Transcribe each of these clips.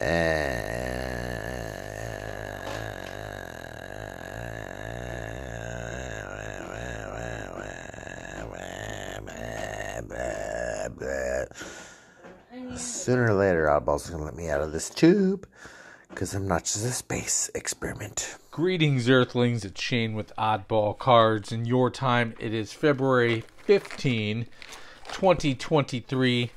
Eh. Sooner or later, Oddball's gonna let me out of this tube because I'm not just a space experiment. Greetings, Earthlings. It's Shane with Oddball Cards. In your time, it is February 15, 2023.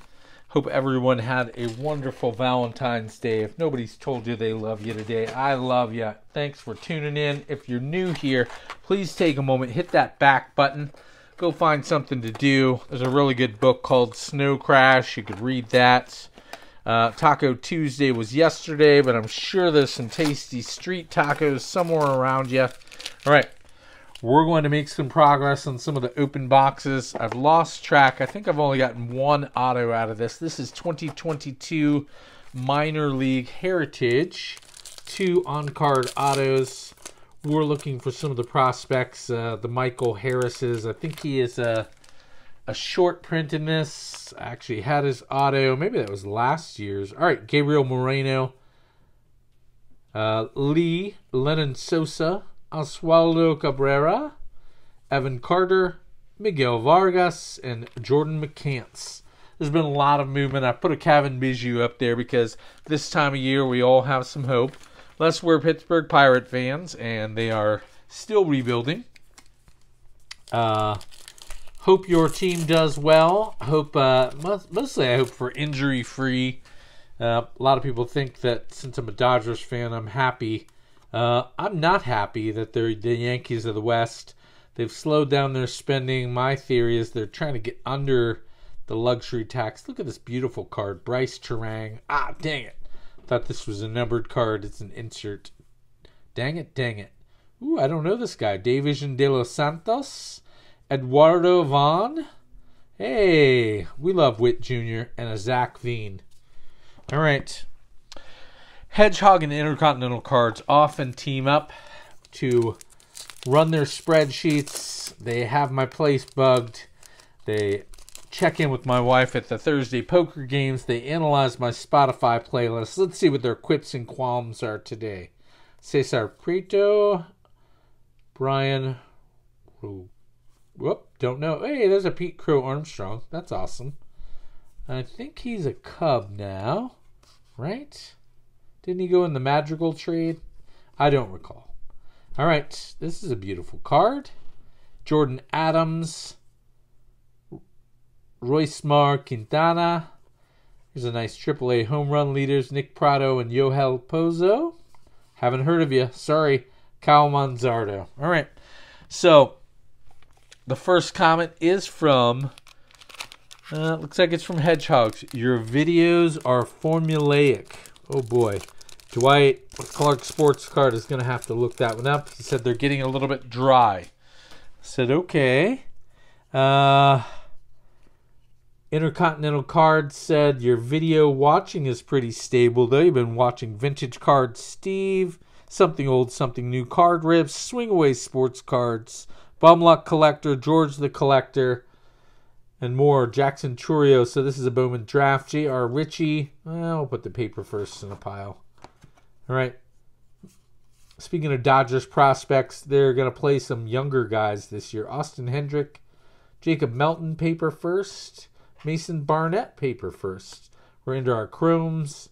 Hope everyone had a wonderful Valentine's Day. If nobody's told you they love you today, I love you. Thanks for tuning in. If you're new here, please take a moment, hit that back button, go find something to do. There's a really good book called Snow Crash. You could read that. Uh, Taco Tuesday was yesterday, but I'm sure there's some tasty street tacos somewhere around you. All right, we're going to make some progress on some of the open boxes. I've lost track. I think I've only gotten one auto out of this. This is 2022 Minor League Heritage. Two on-card autos. We're looking for some of the prospects. Uh, the Michael Harris's. I think he is a a short print in this. Actually had his auto. Maybe that was last year's. All right, Gabriel Moreno, uh, Lee, Lennon Sosa, Oswaldo Cabrera, Evan Carter, Miguel Vargas, and Jordan McCants. There's been a lot of movement. I put a Cavan Biggio up there because this time of year we all have some hope. Unless we're Pittsburgh Pirate fans, and they are still rebuilding. Uh, hope your team does well. Hope uh, mostly I hope for injury free. Uh, a lot of people think that since I'm a Dodgers fan, I'm happy. Uh, I'm not happy that they're the Yankees of the West. They've slowed down their spending. My theory is they're trying to get under the luxury tax. Look at this beautiful card, Bryce Turang. Ah, dang it! Thought this was a numbered card. It's an insert. Dang it! Dang it! Ooh, I don't know this guy. Deyvison De Los Santos. Eduardo Vaughn. Hey, we love Witt Jr. and a Zach Veen. All right. Hedgehog and Intercontinental cards often team up to run their spreadsheets. They have my place bugged. They check in with my wife at the Thursday poker games. They analyze my Spotify playlist. Let's see what their quips and qualms are today. Cesar Prieto, Brian Whoop, don't know. Hey, there's a Pete Crow Armstrong. That's awesome. I think he's a Cub now, right? Didn't he go in the Madrigal trade? I don't recall. All right, this is a beautiful card. Jordan Adams, Roismar Quintana. Here's a nice AAA home run leaders, Nick Pratto and Yohel Pozo. Haven't heard of you. Sorry, Kyle Manzardo. All right, so the first comment is from. Uh, looks like it's from Hedgehogs. Your videos are formulaic. Oh boy. Dwight Clark Sports Card is going to have to look that one up. He said they're getting a little bit dry. I said, okay. Uh, Intercontinental Card said your video watching is pretty stable, though. You've been watching Vintage Cards Steve, Something Old, Something New Card Rips, Swing Away Sports Cards, Bumluck Collector, George the Collector, and more. Jackson Chourio. So this is a Bowman draft. J.R. Ritchie. Will put the paper first in a pile. All right. Speaking of Dodgers prospects, they're going to play some younger guys this year. Austin Hendrick, Jacob Melton, paper first. Mason Barnett, paper first. We're into our Chromes.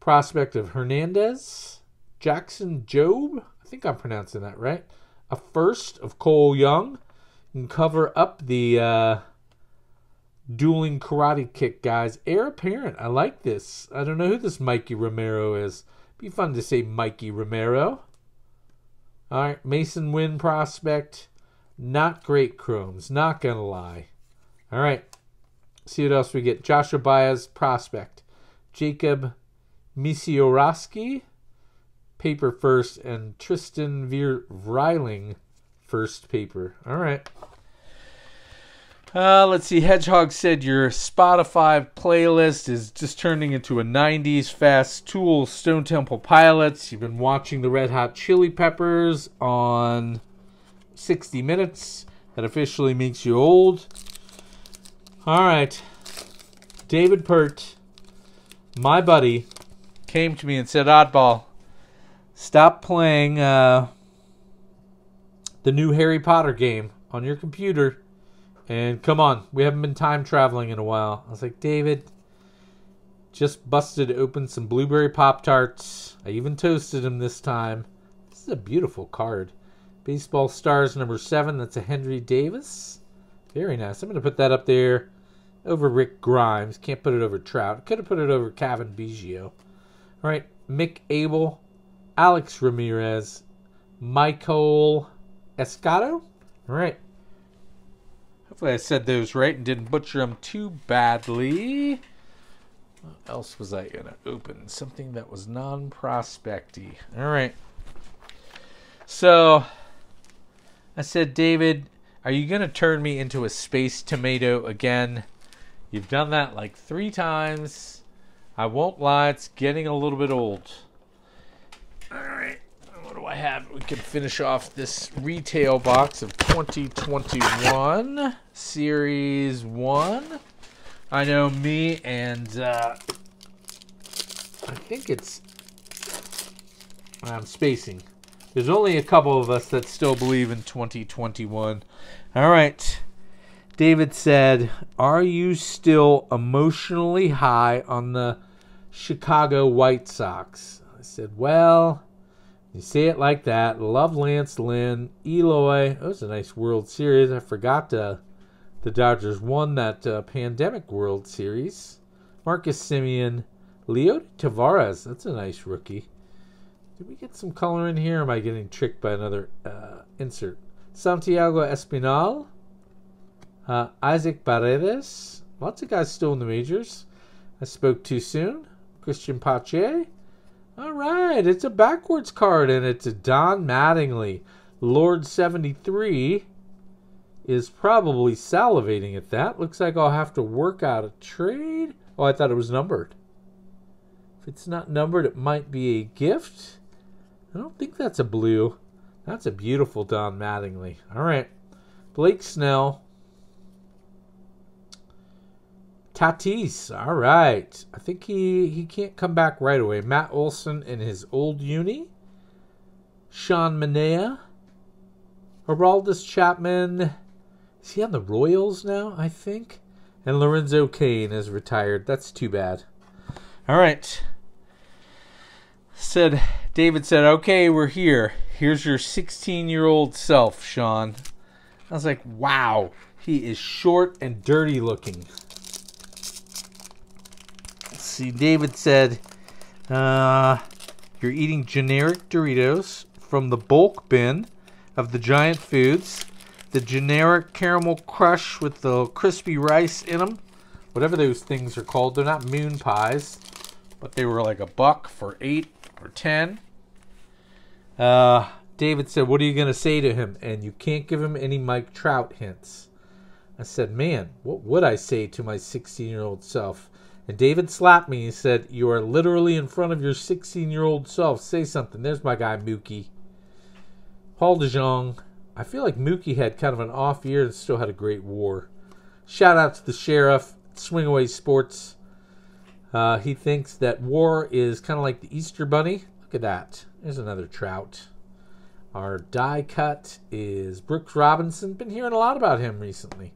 Prospect of Hernandez. Jackson Jobe. I think I'm pronouncing that right a first of Cole Young and cover up the uh, dueling karate kick guys. Heir apparent. I like this. I don't know who this Mikey Romero is. Be fun to say Mikey Romero. All right, Masyn Winn prospect. Not great chromes. Not gonna lie. All right. See what else we get. Joshua Baez prospect. Jacob Misiorowski paper first, and Tristan Veer first paper. All right. Uh, let's see. Hedgehog said your Spotify playlist is just turning into a 90s fast tool Stone Temple Pilots. You've been watching the Red Hot Chili Peppers on 60 Minutes. That officially makes you old. All right. David Peart, my buddy, came to me and said, Oddball, stop playing uh, the new Harry Potter game on your computer and come on, we haven't been time traveling in a while. I was like, David, just busted open some blueberry Pop Tarts. I even toasted him this time. This is a beautiful card. Baseball Stars number seven. That's a Henry Davis. Very nice. I'm going to put that up there over Rick Grimes. Can't put it over Trout. Could have put it over Cavan Biggio. All right. Mick Abel, Alex Ramirez, Michael Escato. All right. Hopefully I said those right and didn't butcher them too badly. What else was I going to open? Something that was non prospecty. All right. So I said, David, are you going to turn me into a space tomato again? You've done that like three times. I won't lie, it's getting a little bit old. All right. What do I have? We can finish off this retail box of 2021 Series 1. I know me and uh, I think it's. I'm spacing. There's only a couple of us that still believe in 2021. All right. David said, Are you still emotionally high on the Chicago White Sox? I said, Well, you say it like that. Love Lance Lynn. Eloy. That was a nice World Series. I forgot to, the Dodgers won that uh, pandemic World Series. Marcus Semien, Leo Tavares. That's a nice rookie. Did we get some color in here? am I getting tricked by another uh, insert? Santiago Espinal. Uh, Isaac Paredes. Lots of guys still in the majors. I spoke too soon. Cristian Pache. All right, it's a backwards card, and it's a Don Mattingly. Lord 73 is probably salivating at that. Looks like I'll have to work out a trade. Oh, I thought it was numbered. If it's not numbered, it might be a gift. I don't think that's a blue. That's a beautiful Don Mattingly. All right. Blake Snell. Tatis. All right. I think he, he can't come back right away. Matt Olson in his old uni. Sean Manaea. Aroldis Chapman. Is he on the Royals now, I think? And Lorenzo Cain is retired. That's too bad. All right said David said, "Okay, we're here. Here's your 16-year-old self, Sean." I was like, "Wow, he is short and dirty looking." See, David said, uh, "You're eating generic Doritos from the bulk bin of the Giant Foods, the generic caramel crush with the crispy rice in them, whatever those things are called. They're not moon pies." But they were like a buck for eight or 10. Uh, David said, What are you going to say to him? And you can't give him any Mike Trout hints. I said, Man, what would I say to my 16 year old self? And David slapped me. He said, You are literally in front of your 16 year old self. Say something. There's my guy, Mookie. Paul DeJong. I feel like Mookie had kind of an off year and still had a great war. Shout out to the sheriff, Swing Away Sports. Uh, he thinks that war is kind of like the Easter Bunny. Look at that. There's another trout. Our die cut is Brooks Robinson. Been hearing a lot about him recently.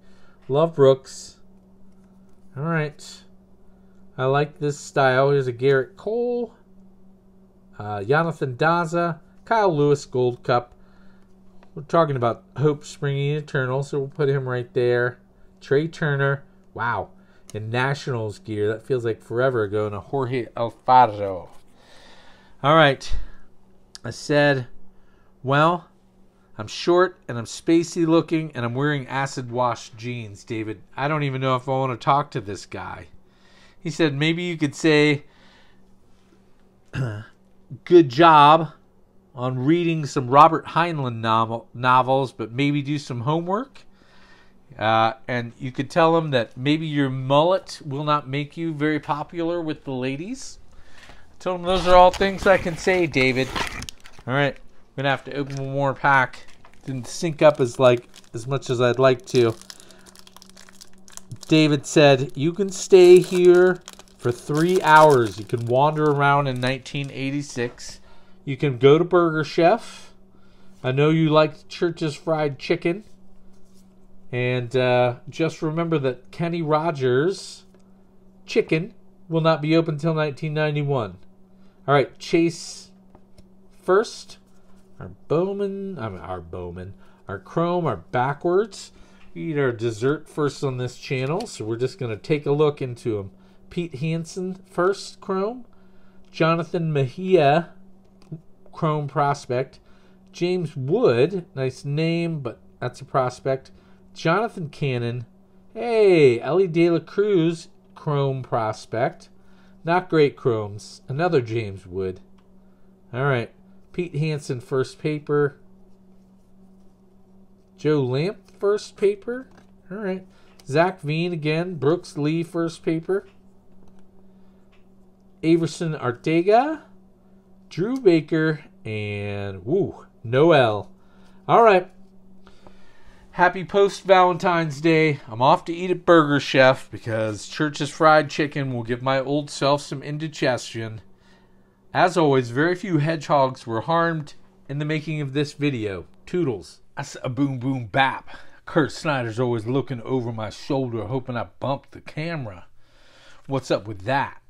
Love Brooks. All right. I like this style. Here's a Gerrit Cole. Uh, Yonathan Daza. Kyle Lewis Gold Cup. We're talking about Hope Springing Eternal, so we'll put him right there. Trea Turner. Wow in Nationals gear. That feels like forever ago. And a Jorge Alfaro. All right. I said, well, I'm short and I'm spacey looking and I'm wearing acid wash jeans, David. I don't even know if I want to talk to this guy. He said, maybe you could say, good job on reading some Robert Heinlein novel, novels, but maybe do some homework. Uh, and you could tell him that maybe your mullet will not make you very popular with the ladies. Tell him those are all things I can say, David. All right, I'm gonna have to open one more pack. Didn't sync up as like as much as I'd like to. David said, "You can stay here for three hours. You can wander around in 1986. You can go to Burger Chef. I know you like Church's Fried Chicken. And uh, just remember that Kenny Rogers Chicken will not be open until 1991. All right, Chase first. Our Bowman, I mean, our Bowman, our Chrome are backwards. Eat our dessert first on this channel, so we're just going to take a look into them. Pete Hansen first, Chrome. Jonathan Mejia, Chrome prospect. James Wood, nice name, but that's a prospect. Jonathan Cannon. Hey, Elly De La Cruz, Chrome prospect. Not great Chromes. Another James Wood. All right. Pete Hansen, first paper. Joe Lamp, first paper. All right. Zach Veen again. Brooks Lee, first paper. Aeverson Arteaga. Drew Baker. And, woo, Noel. All right. Happy post Valentine's Day. I'm off to eat at Burger Chef because Church's Fried Chicken will give my old self some indigestion. As always, very few hedgehogs were harmed in the making of this video. Toodles. A boom boom bap. Kurt Snyder's always looking over my shoulder hoping I bump the camera. What's up with that?